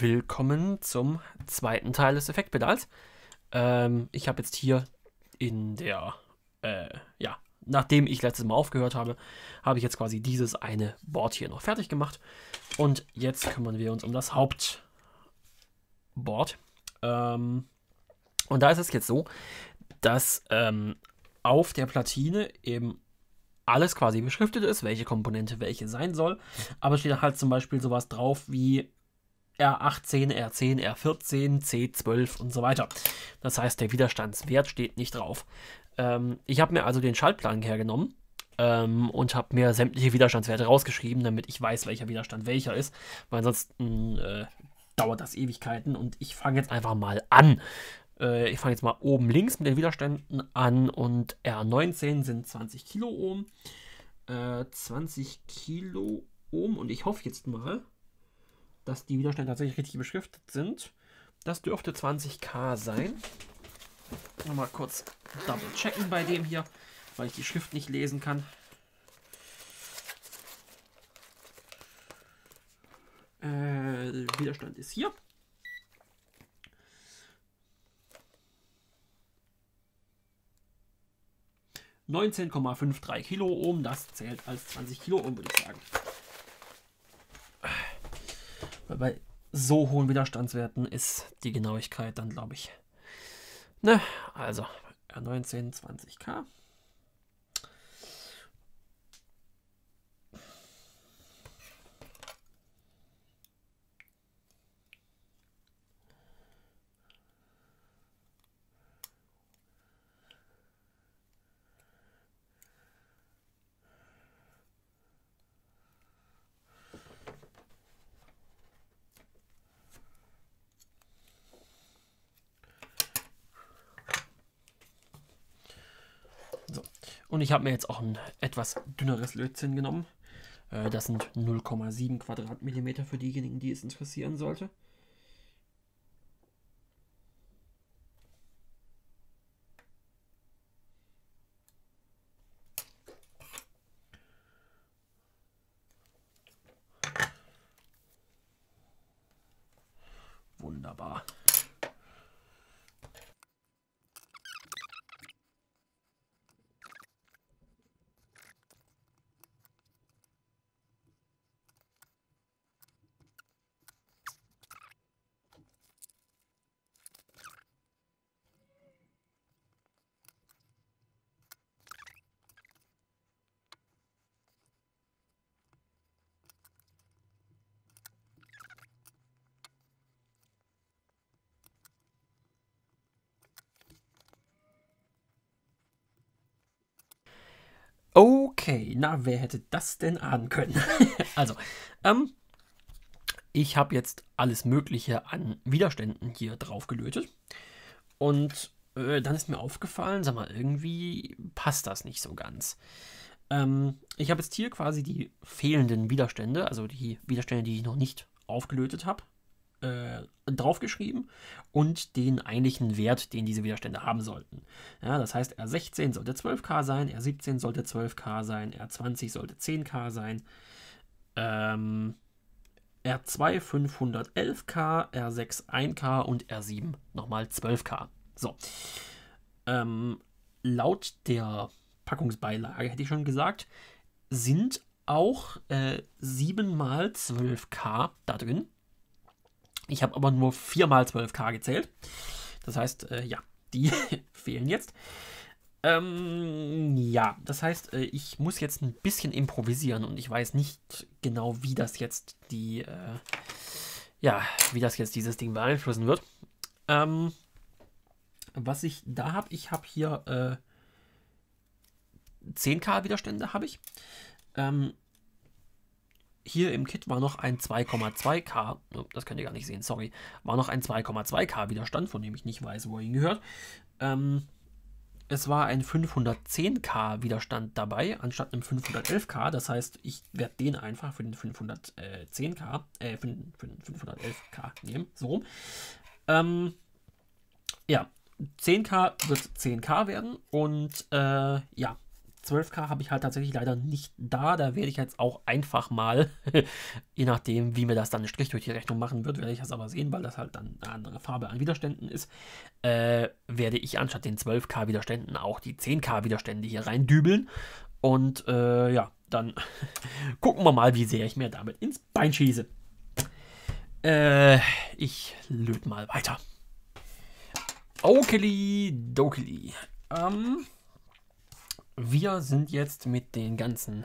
willkommen zum zweiten Teil des Effektpedals. Ähm, ich habe jetzt hier in der, äh, ja, nachdem ich letztes Mal aufgehört habe, habe ich jetzt quasi dieses eine Board hier noch fertig gemacht. Und jetzt kümmern wir uns um das Hauptboard. Ähm, und da ist es jetzt so, dass ähm, auf der Platine eben alles quasi beschriftet ist, welche Komponente welche sein soll. Aber steht halt zum Beispiel sowas drauf wie R18, R10, R14, C12 und so weiter. Das heißt, der Widerstandswert steht nicht drauf. Ähm, ich habe mir also den Schaltplan hergenommen ähm, und habe mir sämtliche Widerstandswerte rausgeschrieben, damit ich weiß, welcher Widerstand welcher ist. Weil ansonsten äh, dauert das Ewigkeiten und ich fange jetzt einfach mal an. Äh, ich fange jetzt mal oben links mit den Widerständen an und R19 sind 20 Kiloohm. Äh, 20 Kiloohm und ich hoffe jetzt mal, dass die Widerstände tatsächlich richtig beschriftet sind. Das dürfte 20k sein. Mal kurz double checken bei dem hier, weil ich die Schrift nicht lesen kann. Äh, Widerstand ist hier. ...19,53 Kiloohm, das zählt als 20 Kiloohm, würde ich sagen. Weil bei so hohen Widerstandswerten ist die Genauigkeit dann, glaube ich. Ne, also R19 20K. Und ich habe mir jetzt auch ein etwas dünneres Lötzinn genommen. Äh, das sind 0,7 Quadratmillimeter für diejenigen, die es interessieren sollte. Wunderbar. Okay, na, wer hätte das denn ahnen können? also, ähm, ich habe jetzt alles Mögliche an Widerständen hier drauf gelötet. Und äh, dann ist mir aufgefallen, sag mal, irgendwie passt das nicht so ganz. Ähm, ich habe jetzt hier quasi die fehlenden Widerstände, also die Widerstände, die ich noch nicht aufgelötet habe, äh, draufgeschrieben und den eigentlichen Wert, den diese Widerstände haben sollten. Ja, das heißt, R16 sollte 12K sein, R17 sollte 12K sein, R20 sollte 10K sein, ähm, R2 511K, R6 1K und R7 nochmal 12K. So. Ähm, laut der Packungsbeilage, hätte ich schon gesagt, sind auch äh, 7 mal 12K da drin. Ich habe aber nur 4 mal 12K gezählt. Das heißt, äh, ja, die fehlen jetzt. Ähm, ja, das heißt, äh, ich muss jetzt ein bisschen improvisieren und ich weiß nicht genau, wie das jetzt die, äh, ja, wie das jetzt dieses Ding beeinflussen wird. Ähm, was ich da habe, ich habe hier äh, 10k Widerstände habe ich. Ähm, hier im Kit war noch ein 2,2K, das könnt ihr gar nicht sehen, sorry, war noch ein 2,2K Widerstand, von dem ich nicht weiß, wo er hingehört. Ähm, es war ein 510K Widerstand dabei, anstatt einem 511K. Das heißt, ich werde den einfach für den 510K, äh, für den 511K nehmen. So rum. Ähm, ja, 10K wird 10K werden und äh, ja, 12K habe ich halt tatsächlich leider nicht da. Da werde ich jetzt auch einfach mal, je nachdem, wie mir das dann einen Strich durch die Rechnung machen wird, werde ich das aber sehen, weil das halt dann eine andere Farbe an Widerständen ist, äh, werde ich anstatt den 12K Widerständen auch die 10K Widerstände hier reindübeln. Und äh, ja, dann gucken wir mal, wie sehr ich mir damit ins Bein schieße. Äh, ich löte mal weiter. Okeli dokeli. Ähm, wir sind jetzt mit den ganzen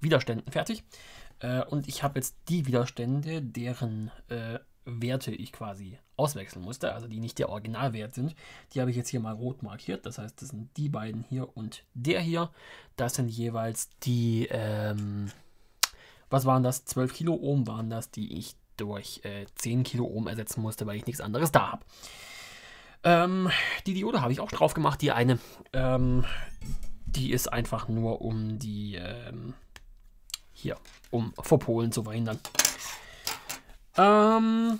Widerständen fertig. Äh, und ich habe jetzt die Widerstände, deren äh, Werte ich quasi auswechseln musste, also die nicht der Originalwert sind. Die habe ich jetzt hier mal rot markiert. Das heißt, das sind die beiden hier und der hier. Das sind jeweils die, ähm, was waren das? 12 Kilo Ohm waren das, die ich durch äh, 10 Kilo Ohm ersetzen musste, weil ich nichts anderes da habe. Ähm, die Diode habe ich auch drauf gemacht, die eine. Ähm, die ist einfach nur um die, ähm, hier, um Verpolen zu verhindern. Ähm,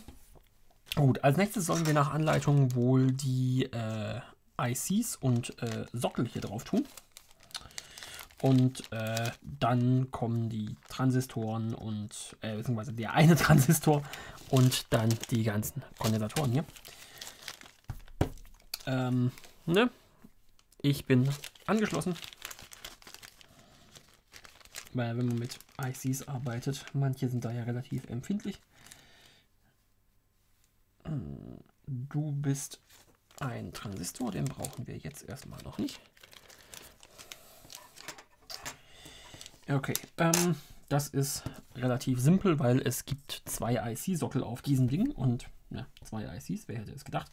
gut, als nächstes sollen wir nach Anleitung wohl die äh, ICs und äh, Sockel hier drauf tun. Und äh, dann kommen die Transistoren und, äh, beziehungsweise der eine Transistor und dann die ganzen Kondensatoren hier. Ähm, ne? Ich bin angeschlossen. Weil wenn man mit ICs arbeitet, manche sind da ja relativ empfindlich. Du bist ein Transistor, den brauchen wir jetzt erstmal noch nicht. Okay, ähm, das ist relativ simpel, weil es gibt zwei IC-Sockel auf diesem Ding und ja, zwei ICs, wer hätte es gedacht.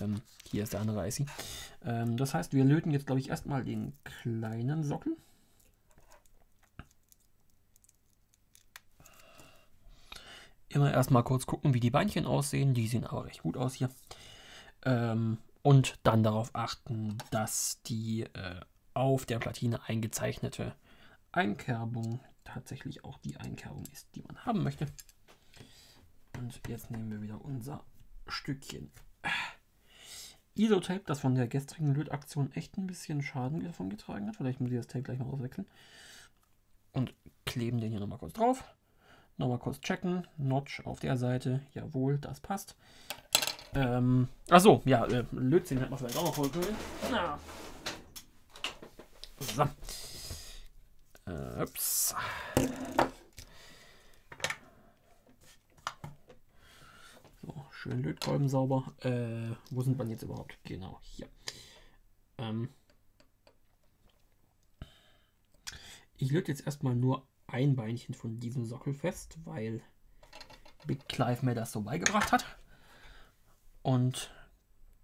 Ähm, hier ist der andere IC. Ähm, das heißt, wir löten jetzt, glaube ich, erstmal den kleinen Sockel. Immer erstmal kurz gucken, wie die Beinchen aussehen. Die sehen aber recht gut aus hier. Ähm, und dann darauf achten, dass die äh, auf der Platine eingezeichnete Einkerbung tatsächlich auch die Einkerbung ist, die man haben möchte. Und jetzt nehmen wir wieder unser Stückchen Isotape, das von der gestrigen Lötaktion echt ein bisschen Schaden davon getragen hat. Vielleicht muss ich das Tape gleich mal auswechseln. Und kleben den hier nochmal kurz drauf. Nochmal kurz checken. Notch auf der Seite. Jawohl, das passt. Ähm, achso, ja, äh, Lötzinn hätte man vielleicht auch noch voll können. Na. So. Äh, ups. Schön Lötkolben sauber. Äh, wo sind wir jetzt überhaupt? Genau, hier. Ähm ich löte jetzt erstmal nur ein Beinchen von diesem Sockel fest, weil Big Clive mir das so beigebracht hat. Und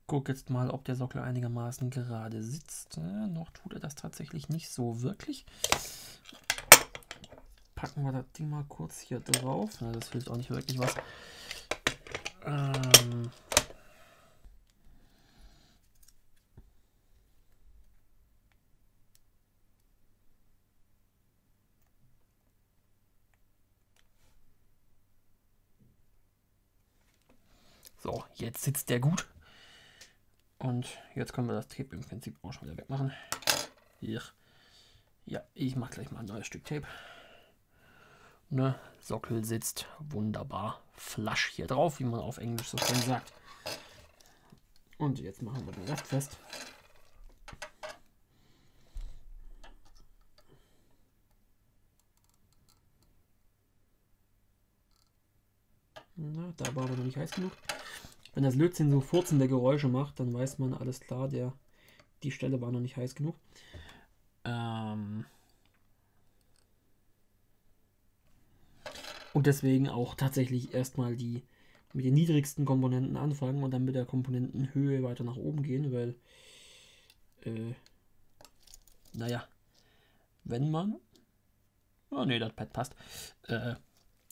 gucke jetzt mal, ob der Sockel einigermaßen gerade sitzt. Äh, noch tut er das tatsächlich nicht so wirklich. Packen wir das Ding mal kurz hier drauf. Na, das hilft auch nicht wirklich was. Ähm so, jetzt sitzt der gut. Und jetzt können wir das Tape im Prinzip auch schon wieder wegmachen. Hier. Ja, ich mache gleich mal ein neues Stück Tape. Ne, Sockel sitzt wunderbar flush hier drauf, wie man auf Englisch so schön sagt. Und jetzt machen wir den Rest fest. Na, da war aber noch nicht heiß genug. Wenn das Lötzinn so furzende Geräusche macht, dann weiß man, alles klar, der, die Stelle war noch nicht heiß genug. Ähm Und deswegen auch tatsächlich erstmal die mit den niedrigsten Komponenten anfangen und dann mit der Komponentenhöhe weiter nach oben gehen, weil, äh, naja, wenn man, oh ne, das Pad passt, äh,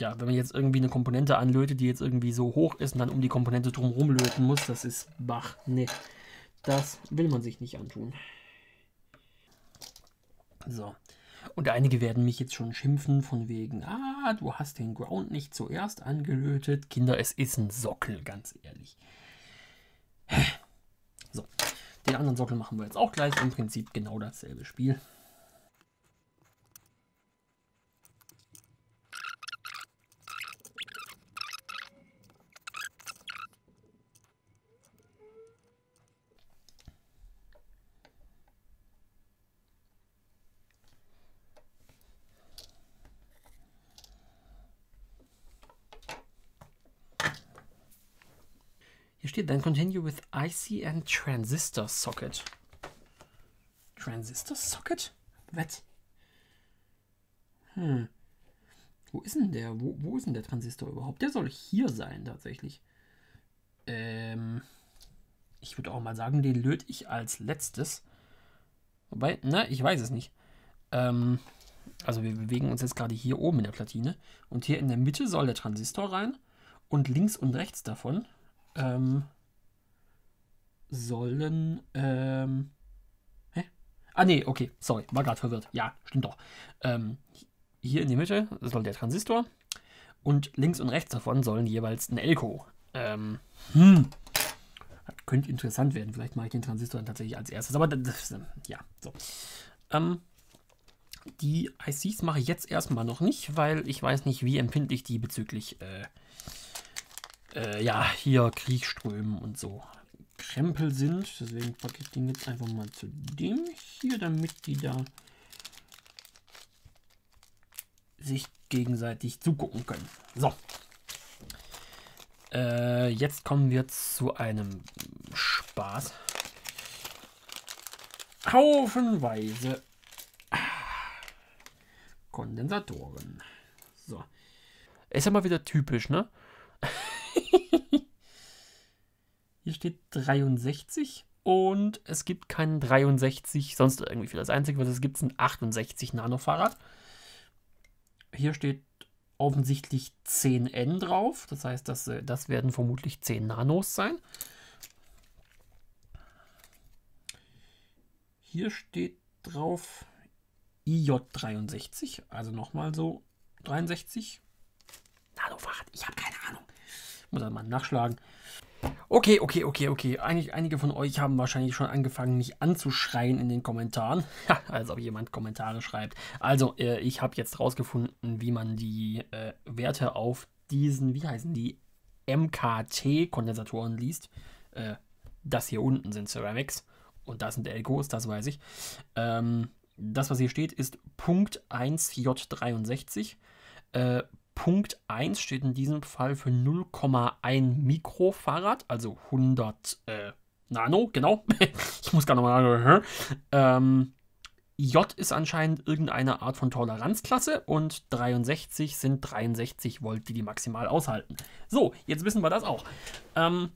ja, wenn man jetzt irgendwie eine Komponente anlötet, die jetzt irgendwie so hoch ist und dann um die Komponente drumherum löten muss, das ist Bach. Ne, das will man sich nicht antun. So, und einige werden mich jetzt schon schimpfen von wegen, ah, du hast den Ground nicht zuerst angelötet. Kinder, es ist ein Sockel, ganz ehrlich. So, den anderen Sockel machen wir jetzt auch gleich. Im Prinzip genau dasselbe Spiel. Hier steht then continue with IC and transistor socket. Transistor socket? Was? Hm. Wo ist denn der? Wo, wo ist denn der Transistor überhaupt? Der soll hier sein, tatsächlich. Ähm, ich würde auch mal sagen, den löte ich als letztes. Wobei, na, ich weiß es nicht. Ähm, also wir bewegen uns jetzt gerade hier oben in der Platine. Und hier in der Mitte soll der Transistor rein. Und links und rechts davon ähm, sollen. Ähm, hä? Ah, nee, okay, sorry, war gerade verwirrt. Ja, stimmt doch. Ähm, hier in die Mitte soll der Transistor. Und links und rechts davon sollen jeweils ein Elko. Ähm, hm. Das könnte interessant werden. Vielleicht mache ich den Transistor dann tatsächlich als erstes. Aber das, ja, so. Ähm, die ICs mache ich jetzt erstmal noch nicht, weil ich weiß nicht, wie empfindlich die bezüglich äh, äh, ja, hier Kriegströmen und so Krempel sind. Deswegen packe ich den jetzt einfach mal zu dem hier, damit die da sich gegenseitig zugucken können. So. Äh, jetzt kommen wir zu einem Spaß. Haufenweise Kondensatoren. So. Ist ja mal wieder typisch, ne? Hier steht 63 und es gibt keinen 63 sonst irgendwie für das Einzige, was es gibt, ist ein 68 Nano Fahrrad. Hier steht offensichtlich 10N drauf, das heißt, das, äh, das werden vermutlich 10 Nanos sein. Hier steht drauf IJ63, also nochmal so 63. Nanofahrrad, ich habe keine. Muss mal nachschlagen. Okay, okay, okay, okay. Einig, einige von euch haben wahrscheinlich schon angefangen, mich anzuschreien in den Kommentaren. Als ob jemand Kommentare schreibt. Also, äh, ich habe jetzt rausgefunden, wie man die äh, Werte auf diesen, wie heißen die, MKT-Kondensatoren liest. Äh, das hier unten sind Ceramics und das sind Elkos, das weiß ich. Ähm, das, was hier steht, ist Punkt 1J63. Äh, Punkt 1 steht in diesem Fall für 0,1 Mikrofarad, also 100 äh, Nano, genau. ich muss gar nochmal. Ähm, J ist anscheinend irgendeine Art von Toleranzklasse und 63 sind 63 Volt, die die maximal aushalten. So, jetzt wissen wir das auch. Ähm,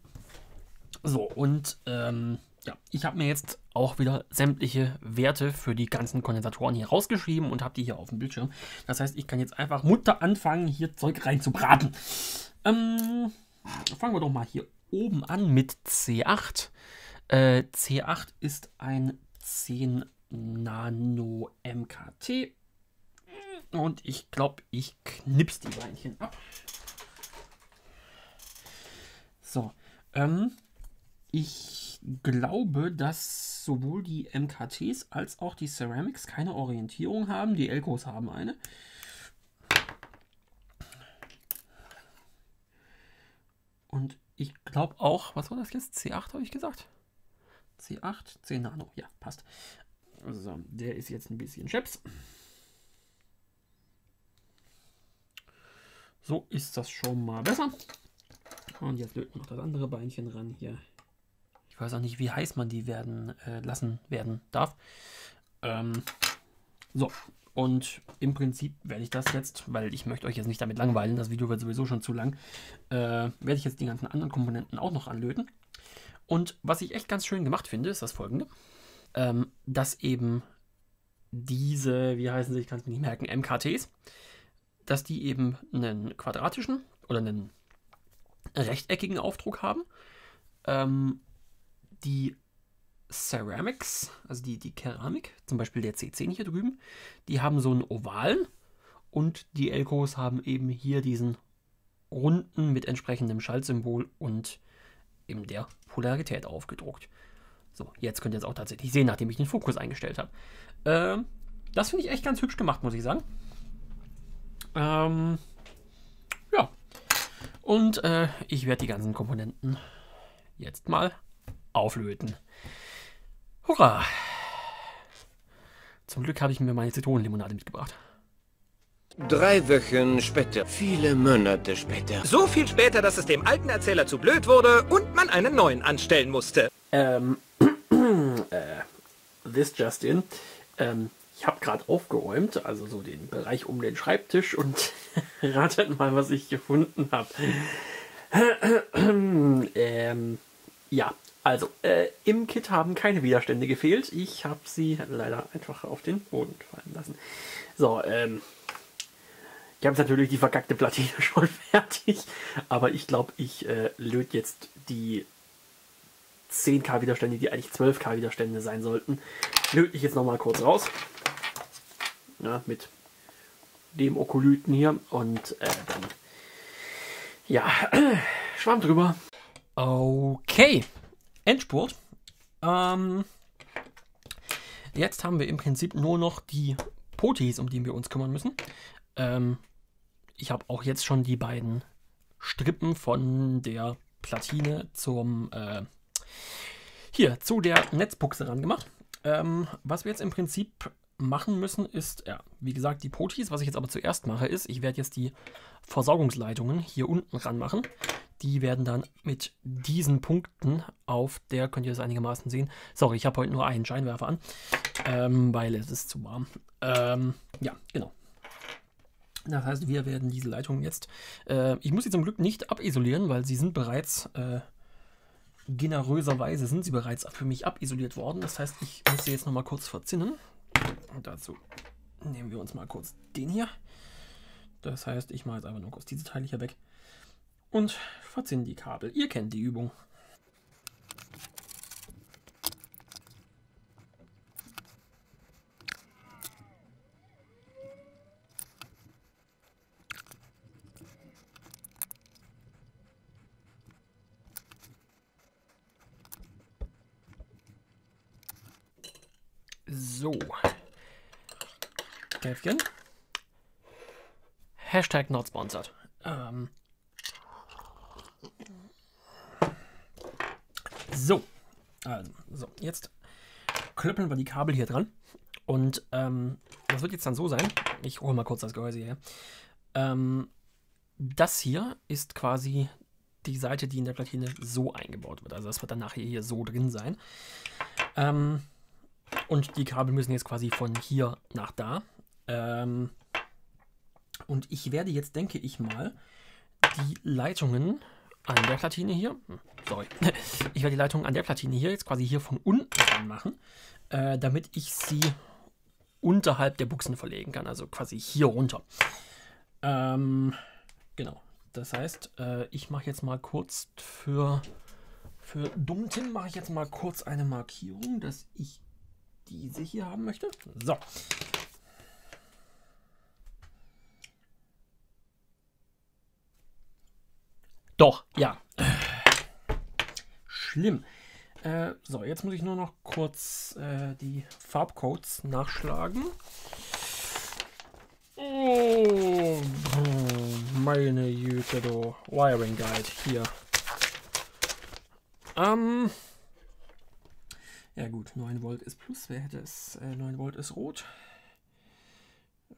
so, und ähm, ja, ich habe mir jetzt auch wieder sämtliche Werte für die ganzen Kondensatoren hier rausgeschrieben und habe die hier auf dem Bildschirm. Das heißt, ich kann jetzt einfach munter anfangen, hier Zeug rein zu braten. Ähm, fangen wir doch mal hier oben an mit C8. Äh, C8 ist ein 10 Nano MKT. Und ich glaube, ich knips die Beinchen ab. So, ähm, ich glaube, dass sowohl die MKTs als auch die Ceramics keine Orientierung haben. Die Elkos haben eine. Und ich glaube auch, was war das jetzt? C8 habe ich gesagt? C8, 10 Nano, ja, passt. So, der ist jetzt ein bisschen Chips. So ist das schon mal besser. Und jetzt löten noch das andere Beinchen ran hier. Weiß auch nicht, wie heiß man die werden äh, lassen werden darf. Ähm, so, und im Prinzip werde ich das jetzt, weil ich möchte euch jetzt nicht damit langweilen, das Video wird sowieso schon zu lang, äh, werde ich jetzt die ganzen anderen Komponenten auch noch anlöten. Und was ich echt ganz schön gemacht finde, ist das folgende. Ähm, dass eben diese, wie heißen sie, ich kann es mir nicht merken, MKTs, dass die eben einen quadratischen oder einen rechteckigen Aufdruck haben. Ähm, die Ceramics, also die, die Keramik, zum Beispiel der C10 hier drüben, die haben so einen ovalen und die Elkos haben eben hier diesen runden mit entsprechendem Schaltsymbol und eben der Polarität aufgedruckt. So, jetzt könnt ihr es auch tatsächlich sehen, nachdem ich den Fokus eingestellt habe. Ähm, das finde ich echt ganz hübsch gemacht, muss ich sagen. Ähm, ja. Und äh, ich werde die ganzen Komponenten jetzt mal auflöten. Hurra! Zum Glück habe ich mir meine Zitronenlimonade mitgebracht. Drei Wochen später, viele Monate später. So viel später, dass es dem alten Erzähler zu blöd wurde und man einen neuen anstellen musste. Ähm, äh, this Justin. Ähm, ich habe gerade aufgeräumt, also so den Bereich um den Schreibtisch und ratet mal, was ich gefunden habe. ähm, ja, also äh, im Kit haben keine Widerstände gefehlt. Ich habe sie leider einfach auf den Boden fallen lassen. So, ähm, ich habe natürlich die verkackte Platine schon fertig, aber ich glaube, ich äh, löte jetzt die 10k Widerstände, die eigentlich 12k Widerstände sein sollten, löte ich jetzt nochmal kurz raus. Ja, mit dem Okolyten hier und äh, dann ja, Schwamm drüber. Okay, Endspurt. Ähm, jetzt haben wir im Prinzip nur noch die Potis, um die wir uns kümmern müssen. Ähm, ich habe auch jetzt schon die beiden Strippen von der Platine zum äh, hier zu der Netzbuchse ran gemacht. Ähm, was wir jetzt im Prinzip machen müssen, ist, ja, wie gesagt, die Potis. Was ich jetzt aber zuerst mache, ist, ich werde jetzt die Versorgungsleitungen hier unten ranmachen. Die werden dann mit diesen Punkten auf der, könnt ihr das einigermaßen sehen. Sorry, ich habe heute nur einen Scheinwerfer an, ähm, weil es ist zu warm. Ähm, ja, genau. Das heißt, wir werden diese Leitungen jetzt, äh, ich muss sie zum Glück nicht abisolieren, weil sie sind bereits, äh, generöserweise sind sie bereits für mich abisoliert worden. Das heißt, ich muss sie jetzt nochmal kurz verzinnen. Und dazu nehmen wir uns mal kurz den hier. Das heißt, ich mache jetzt einfach nur kurz diese Teile hier weg und verzinnen die Kabel. Ihr kennt die Übung. So. Käfchen. Hashtag not sponsored. Ähm. So. Also, so, jetzt klöppeln wir die Kabel hier dran. Und ähm, das wird jetzt dann so sein. Ich hole mal kurz das Gehäuse her. Ähm, das hier ist quasi die Seite, die in der Platine so eingebaut wird. Also das wird dann nachher hier so drin sein. Ähm, und die Kabel müssen jetzt quasi von hier nach da. Ähm, und ich werde jetzt, denke ich mal, die Leitungen an der Platine hier, hm, sorry, ich werde die Leitungen an der Platine hier jetzt quasi hier von unten dran machen, äh, damit ich sie unterhalb der Buchsen verlegen kann, also quasi hier runter. Ähm, genau, das heißt, äh, ich mache jetzt mal kurz für, für Dummtim mache ich jetzt mal kurz eine Markierung, dass ich diese hier haben möchte. So. Doch, ja. Schlimm. Äh, so, jetzt muss ich nur noch kurz äh, die Farbcodes nachschlagen. Oh, meine Güte, du. Wiring Guide, hier. Ähm. Ja gut, 9 Volt ist Plus. Wer hätte es? Äh, 9 Volt ist Rot.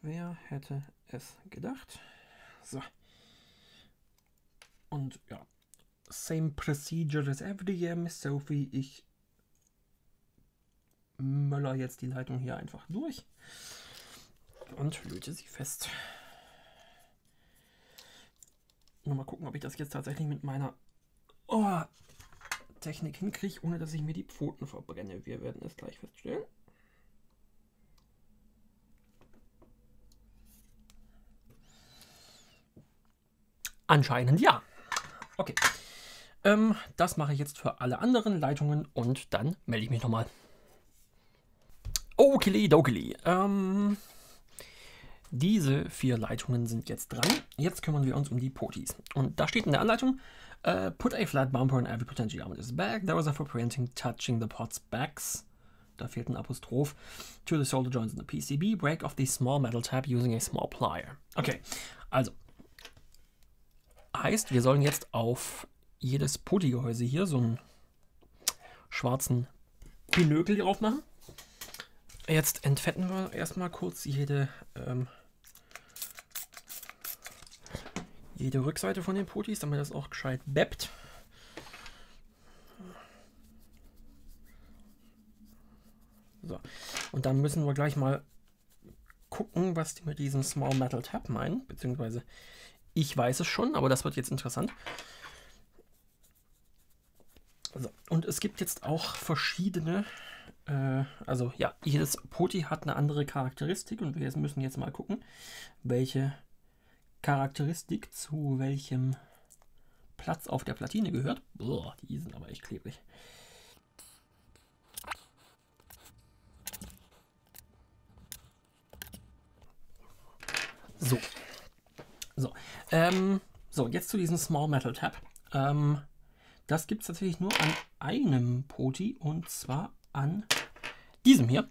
Wer hätte es gedacht? So. Und ja, same procedure as every year, Miss Sophie. Ich möller jetzt die Leitung hier einfach durch und löte sie fest. Nur mal gucken, ob ich das jetzt tatsächlich mit meiner oh, Technik hinkriege, ohne dass ich mir die Pfoten verbrenne. Wir werden es gleich feststellen. Anscheinend ja. Okay. Ähm, das mache ich jetzt für alle anderen Leitungen und dann melde ich mich nochmal. Okili dokili. Ähm, diese vier Leitungen sind jetzt dran. Jetzt kümmern wir uns um die Potis. Und da steht in der Anleitung, uh, put a flat bumper on every potential diameter's back. There was a for printing touching the pot's backs. Da fehlt ein Apostroph. To the solder joints in the PCB. Break off the small metal tab using a small plier. Okay, also Heißt, wir sollen jetzt auf jedes Putty-Gehäuse hier so einen schwarzen Pinökel drauf machen. Jetzt entfetten wir erstmal kurz jede ähm, jede Rückseite von den Potis, damit das auch gescheit beppt. So. Und dann müssen wir gleich mal gucken, was die mit diesem Small Metal Tab meinen. Beziehungsweise ich weiß es schon, aber das wird jetzt interessant. So. Und es gibt jetzt auch verschiedene, äh, also ja, jedes Poti hat eine andere Charakteristik und wir müssen jetzt mal gucken, welche Charakteristik zu welchem Platz auf der Platine gehört. Boah, die sind aber echt klebrig. So. So. Ähm, so, jetzt zu diesem Small Metal Tab. Ähm, das gibt es tatsächlich nur an einem Poti und zwar an diesem hier.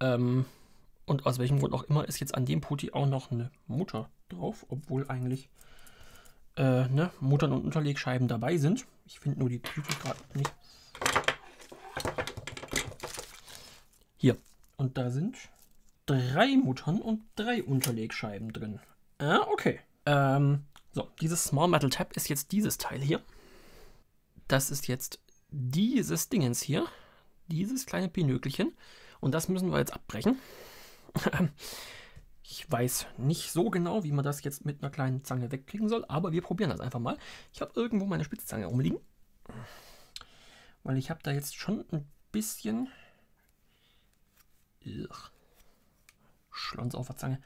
Ähm, und aus welchem Grund auch immer ist jetzt an dem Poti auch noch eine Mutter drauf, obwohl eigentlich äh, ne, Muttern und Unterlegscheiben dabei sind. Ich finde nur die Tüte gerade nicht. Hier. Und da sind drei Muttern und drei Unterlegscheiben drin. Ah, okay. Ähm, so, dieses Small Metal Tab ist jetzt dieses Teil hier. Das ist jetzt dieses Dingens hier. Dieses kleine Pinökelchen. Und das müssen wir jetzt abbrechen. ich weiß nicht so genau, wie man das jetzt mit einer kleinen Zange wegkriegen soll, aber wir probieren das einfach mal. Ich habe irgendwo meine Spitzzange rumliegen. Weil ich habe da jetzt schon ein bisschen... Ugh. Schlons auf der Zange.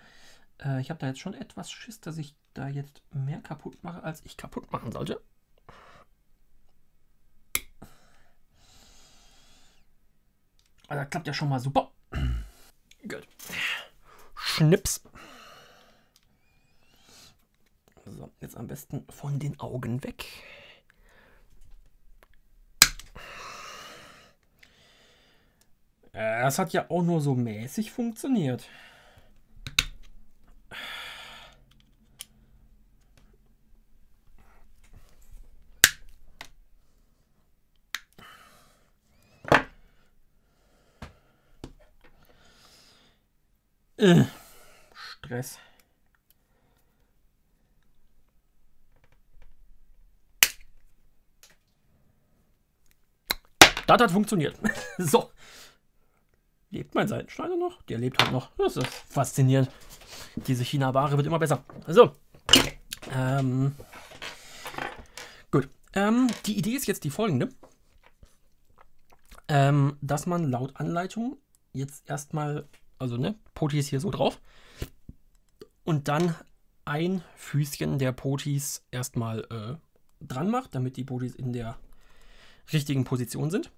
Äh, ich habe da jetzt schon etwas Schiss, dass ich da jetzt mehr kaputt mache, als ich kaputt machen sollte. Aber das klappt ja schon mal super. Gut. Schnips. So, jetzt am besten von den Augen weg. Äh, das hat ja auch nur so mäßig funktioniert. Äh, Stress. Das hat funktioniert. so. Lebt mein Seitenschneider noch? Der lebt halt noch. Das ist faszinierend. Diese China-Ware wird immer besser. So. Ähm. Gut. Ähm, die Idee ist jetzt die folgende. Ähm, dass man laut Anleitung jetzt erstmal also ne, Poti ist hier so drauf. Und dann ein Füßchen der Potis erstmal äh, dran macht, damit die Potis in der richtigen Position sind.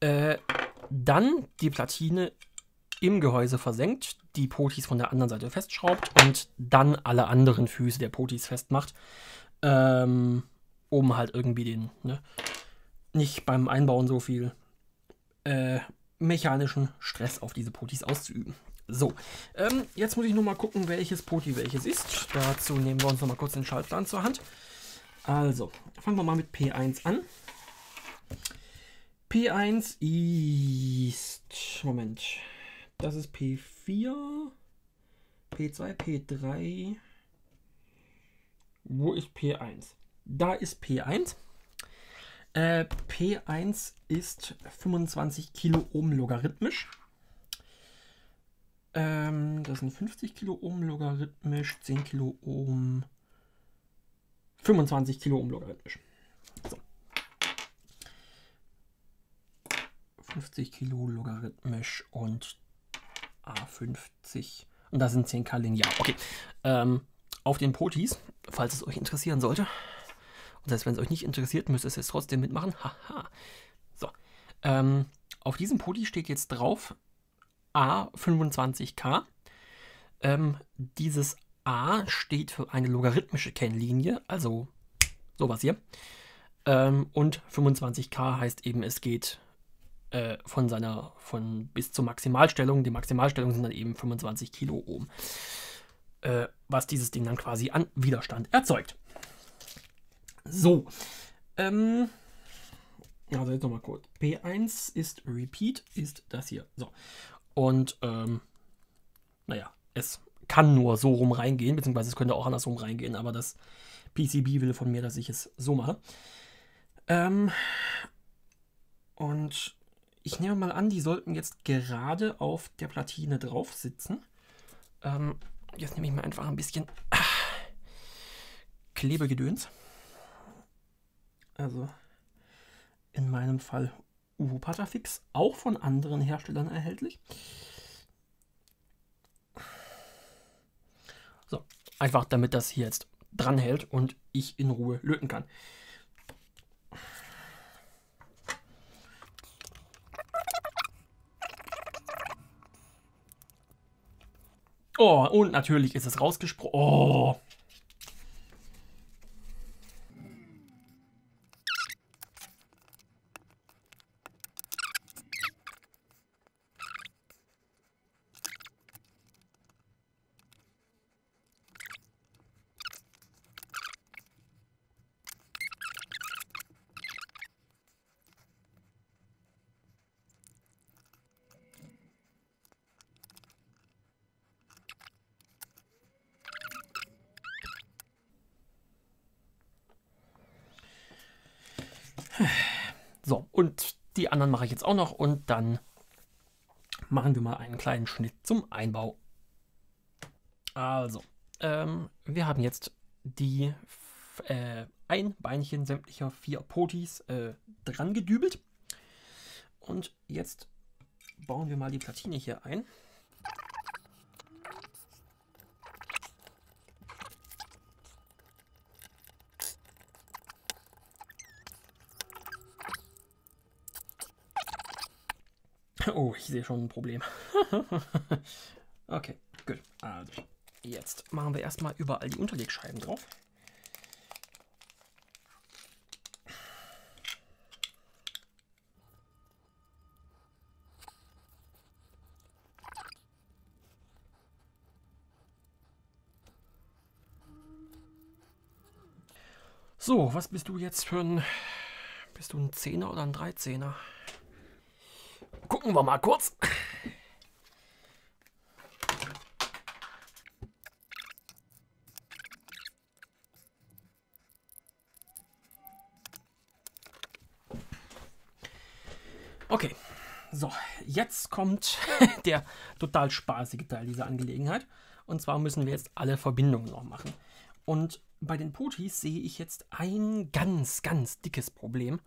Äh, dann die Platine im Gehäuse versenkt, die Potis von der anderen Seite festschraubt und dann alle anderen Füße der Potis festmacht, ähm, um halt irgendwie den, ne, nicht beim Einbauen so viel äh, mechanischen Stress auf diese Potis auszuüben. So, ähm, jetzt muss ich nur mal gucken, welches Poti welches ist. Dazu nehmen wir uns noch mal kurz den Schaltplan zur Hand. Also, fangen wir mal mit P1 an. P1 ist, Moment, das ist P4, P2, P3. Wo ist P1? Da ist P1. Äh, P1 ist 25 Kilo Ohm logarithmisch. Ähm, das sind 50 Kilo Ohm logarithmisch, 10 Kilo Ohm, 25 Kilo Ohm logarithmisch. So. 50 Kilo logarithmisch und A50. Und da sind 10k linear. Okay. Ähm, auf den Potis, falls es euch interessieren sollte, das heißt, wenn es euch nicht interessiert, müsst ihr es jetzt trotzdem mitmachen. Haha. So. Ähm, auf diesem Podi steht jetzt drauf A25K. Ähm, dieses A steht für eine logarithmische Kennlinie, also sowas hier. Ähm, und 25K heißt eben, es geht äh, von seiner, von bis zur Maximalstellung. Die Maximalstellung sind dann eben 25 Kilo Ohm. Äh, was dieses Ding dann quasi an Widerstand erzeugt. So. Ähm, also jetzt nochmal kurz. P1 ist Repeat, ist das hier. So. Und, ähm, naja, es kann nur so rum reingehen, beziehungsweise es könnte auch andersrum reingehen, aber das PCB will von mir, dass ich es so mache. Ähm, und ich nehme mal an, die sollten jetzt gerade auf der Platine drauf sitzen. Ähm, jetzt nehme ich mal einfach ein bisschen ah, Klebegedöns. Also in meinem Fall Uhu Patafix, auch von anderen Herstellern erhältlich. So, einfach damit das hier jetzt dran hält und ich in Ruhe löten kann. Oh, und natürlich ist es rausgesprungen. Oh. So, und die anderen mache ich jetzt auch noch und dann machen wir mal einen kleinen Schnitt zum Einbau. Also, ähm, wir haben jetzt die äh, ein sämtlicher vier Potis äh, dran gedübelt. Und jetzt bauen wir mal die Platine hier ein. Oh, ich sehe schon ein Problem. okay, gut. Also, jetzt machen wir erstmal überall die Unterlegscheiben drauf. So, was bist du jetzt für ein... Bist du ein Zehner oder ein Dreizehner? Gucken wir mal kurz. Okay, so, jetzt kommt der total spaßige Teil dieser Angelegenheit. Und zwar müssen wir jetzt alle Verbindungen noch machen. Und bei den Potis sehe ich jetzt ein ganz, ganz dickes Problem.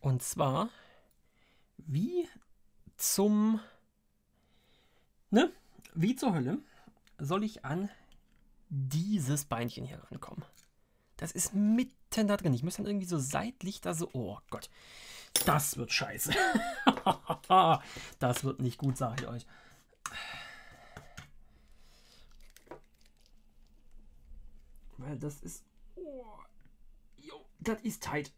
Und zwar wie zum, ne, wie zur Hölle soll ich an dieses Beinchen hier rankommen? Das ist mitten da drin. Ich muss dann irgendwie so seitlich da so, oh Gott, das wird scheiße. das wird nicht gut, sage ich euch. Weil das ist, oh, jo, das ist tight.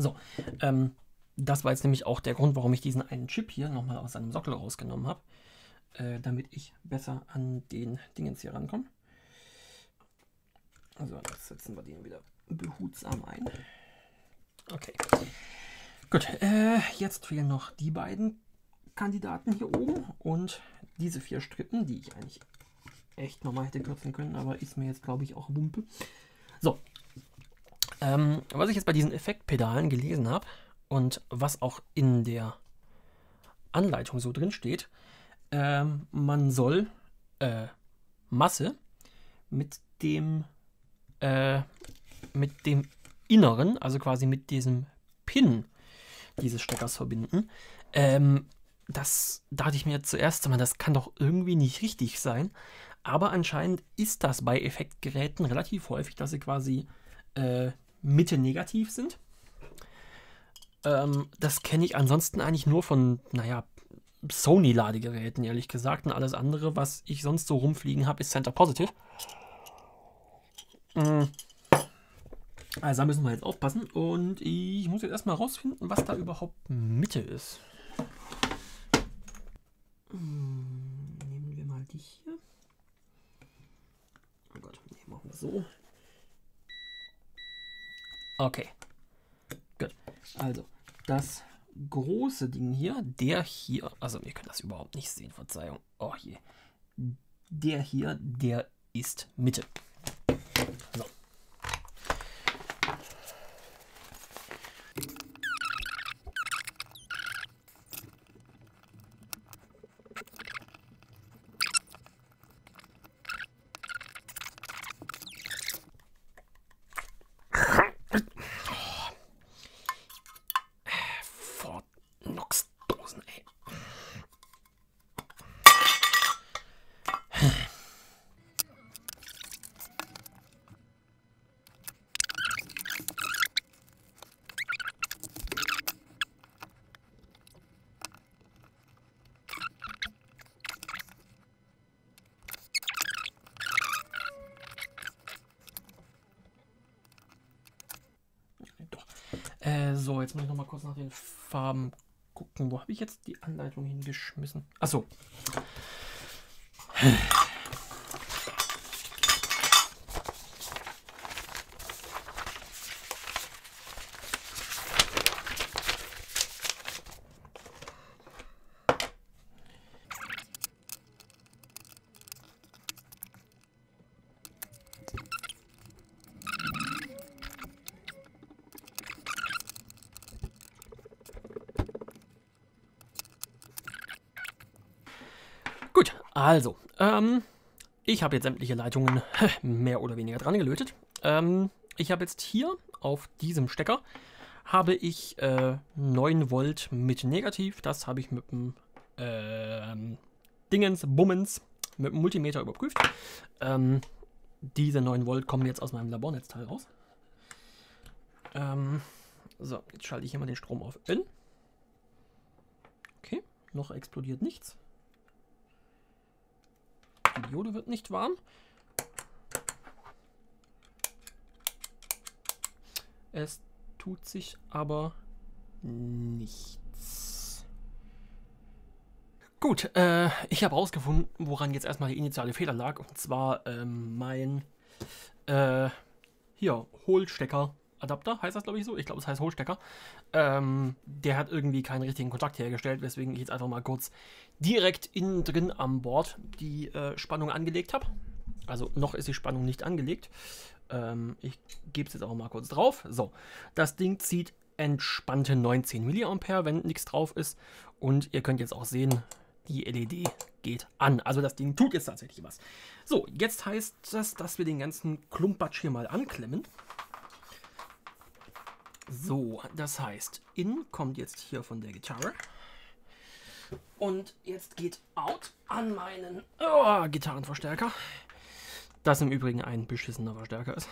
So, ähm, das war jetzt nämlich auch der Grund, warum ich diesen einen Chip hier nochmal aus seinem Sockel rausgenommen habe, äh, damit ich besser an den Dingens hier rankomme. Also, jetzt setzen wir den wieder behutsam ein. Okay. Gut, äh, jetzt fehlen noch die beiden Kandidaten hier oben und diese vier Strippen, die ich eigentlich echt nochmal hätte kürzen können, aber ist mir jetzt, glaube ich, auch Wumpe. So, ähm, was ich jetzt bei diesen Effektpedalen gelesen habe und was auch in der Anleitung so drin steht, ähm, man soll äh, Masse mit dem äh, mit dem Inneren, also quasi mit diesem Pin dieses Steckers verbinden. Ähm, das dachte ich mir zuerst einmal, das kann doch irgendwie nicht richtig sein. Aber anscheinend ist das bei Effektgeräten relativ häufig, dass sie quasi äh, Mitte negativ sind. Ähm, das kenne ich ansonsten eigentlich nur von, naja, Sony-Ladegeräten, ehrlich gesagt. Und alles andere, was ich sonst so rumfliegen habe, ist Center Positive. Mhm. Also da müssen wir jetzt aufpassen und ich muss jetzt erstmal rausfinden, was da überhaupt Mitte ist. Hm, nehmen wir mal die hier. Oh Gott, nee, machen wir so. Okay. Gut. Also, das große Ding hier, der hier, also wir können das überhaupt nicht sehen, Verzeihung. Oh je. Der hier, der ist Mitte. So. Äh, so, jetzt muss ich noch mal kurz nach den Farben gucken. Wo habe ich jetzt die Anleitung hingeschmissen? Achso. Gut, also, ähm, ich habe jetzt sämtliche Leitungen mehr oder weniger dran gelötet. Ähm, ich habe jetzt hier auf diesem Stecker habe ich äh, 9 Volt mit Negativ. Das habe ich mit dem ähm, Dingens, Bummens, mit dem Multimeter überprüft. Ähm, diese 9 Volt kommen jetzt aus meinem Labornetzteil raus. Ähm, so, jetzt schalte ich hier mal den Strom auf N. Okay, noch explodiert nichts. Diode wird nicht warm. Es tut sich aber nichts. Gut, äh, ich habe herausgefunden, woran jetzt erstmal die initiale Fehler lag. Und zwar ähm, mein äh, hier Hohlstecker Adapter, heißt das glaube ich so. Ich glaube, es heißt Hohlstecker. Ähm, der hat irgendwie keinen richtigen Kontakt hergestellt, weswegen ich jetzt einfach mal kurz direkt innen drin am Board die äh, Spannung angelegt habe. Also noch ist die Spannung nicht angelegt. Ähm, ich gebe es jetzt auch mal kurz drauf. So, das Ding zieht entspannte 19 mA, wenn nichts drauf ist. Und ihr könnt jetzt auch sehen, die LED geht an. Also das Ding tut jetzt tatsächlich was. So, jetzt heißt das, dass wir den ganzen Klumpatsch hier mal anklemmen. So, das heißt, in kommt jetzt hier von der Gitarre. Und jetzt geht out an meinen oh, Gitarrenverstärker. Das im Übrigen ein beschissener Verstärker ist.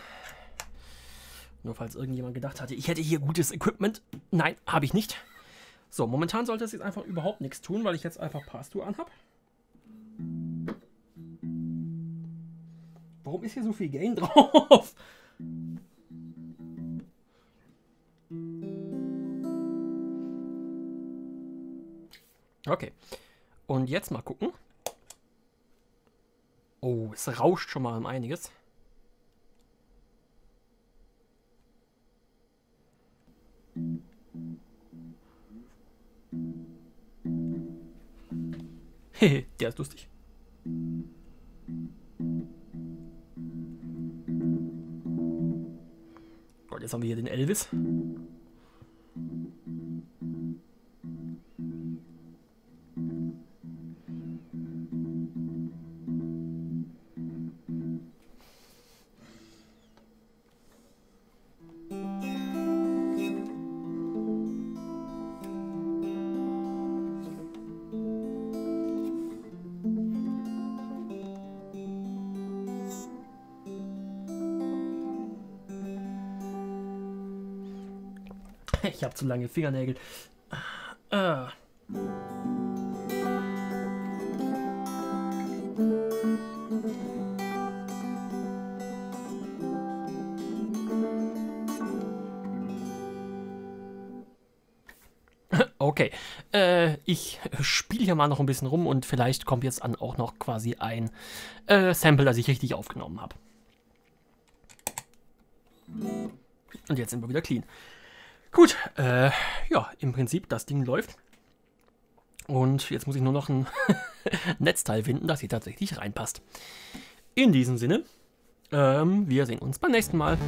Nur falls irgendjemand gedacht hatte, ich hätte hier gutes Equipment. Nein, habe ich nicht. So, momentan sollte es jetzt einfach überhaupt nichts tun, weil ich jetzt einfach Pass-Tour anhab. Warum ist hier so viel Gain drauf? Okay. Und jetzt mal gucken. Oh, es rauscht schon mal um einiges. Hehe, der ist lustig. Jetzt haben wir hier den Elvis. ich habe zu lange Fingernägel. Äh. Okay, äh, ich spiele hier mal noch ein bisschen rum und vielleicht kommt jetzt an auch noch quasi ein äh, Sample, das ich richtig aufgenommen habe. Und jetzt sind wir wieder clean. Gut, äh, ja, im Prinzip das Ding läuft. Und jetzt muss ich nur noch ein Netzteil finden, das hier tatsächlich reinpasst. In diesem Sinne, ähm, wir sehen uns beim nächsten Mal.